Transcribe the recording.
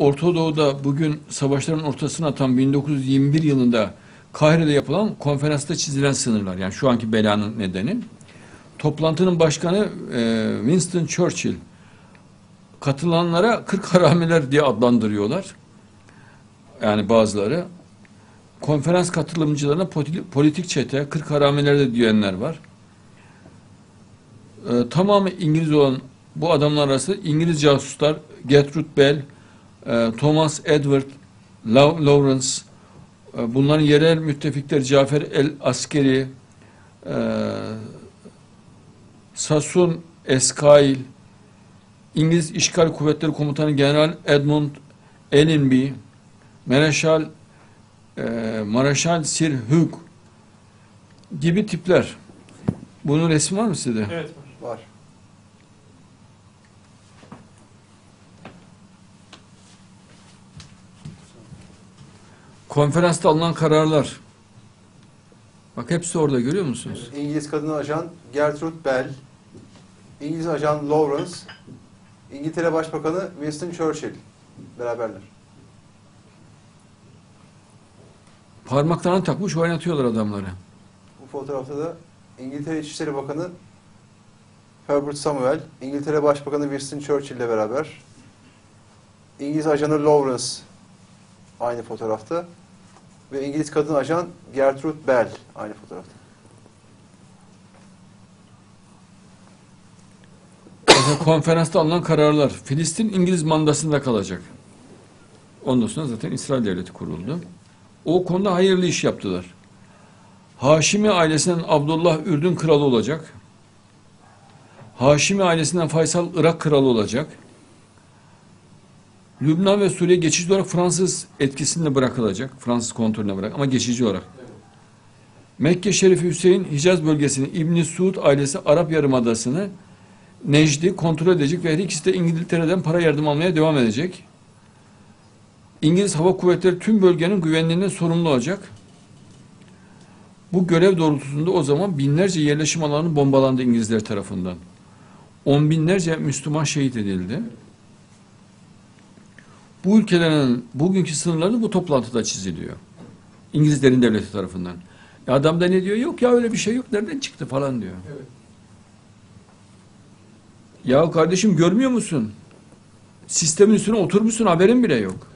Orta Doğu'da bugün savaşların ortasına tam 1921 yılında Kahire'de yapılan konferansta çizilen sınırlar. Yani şu anki belanın nedeni. Toplantının başkanı e, Winston Churchill. Katılanlara 40 haramiler diye adlandırıyorlar. Yani bazıları. Konferans katılımcılarına poli- politik çete, 40 haramiler de diyenler var. E, tamamı İngiliz olan bu adamlar arasında İngiliz casuslar Gertrude Bell, Thomas Edward Law- Lawrence, e, bunların yerel müttefikleri Cafer el Askeri, e, Sasun Eskail, İngiliz İşgal Kuvvetleri Komutanı General Edmund Allenby, Mareşal e, Mareşal Sir Hugh gibi tipler. Bunun resmi var mı sizde? Evet var. Var. Konferansta alınan kararlar. Bak hepsi orada görüyor musunuz? İngiliz kadın ajan Gertrude Bell, İngiliz ajan Lawrence, İngiltere Başbakanı Winston Churchill beraberler. Parmaklarına takmış oynatıyorlar adamları. Bu fotoğrafta da İngiltere İçişleri Bakanı Herbert Samuel, İngiltere Başbakanı Winston Churchill ile beraber, İngiliz ajanı Lawrence aynı fotoğrafta ve İngiliz kadın ajan Gertrude Bell aynı fotoğrafta. Konferansta alınan kararlar. Filistin İngiliz mandasında kalacak. Ondan sonra zaten İsrail Devleti kuruldu. O konuda hayırlı iş yaptılar. Haşimi ailesinden Abdullah Ürdün kralı olacak. Haşimi ailesinden Faysal Irak kralı olacak. Lübnan ve Suriye geçici olarak Fransız etkisinde bırakılacak. Fransız kontrolüne bırak ama geçici olarak. Mekke Şerifi Hüseyin Hicaz bölgesini İbn Suud ailesi Arap Yarımadası'nı Necd'i kontrol edecek ve her ikisi de İngiltere'den para yardım almaya devam edecek. İngiliz Hava Kuvvetleri tüm bölgenin güvenliğinden sorumlu olacak. Bu görev doğrultusunda o zaman binlerce yerleşim alanı bombalandı İngilizler tarafından. On binlerce Müslüman şehit edildi. Bu ülkelerin bugünkü sınırları bu toplantıda çiziliyor. İngilizlerin devleti tarafından. E adam da ne diyor? Yok ya öyle bir şey yok. Nereden çıktı falan diyor. Evet. Ya kardeşim görmüyor musun? Sistemin üstüne oturmuşsun haberin bile yok.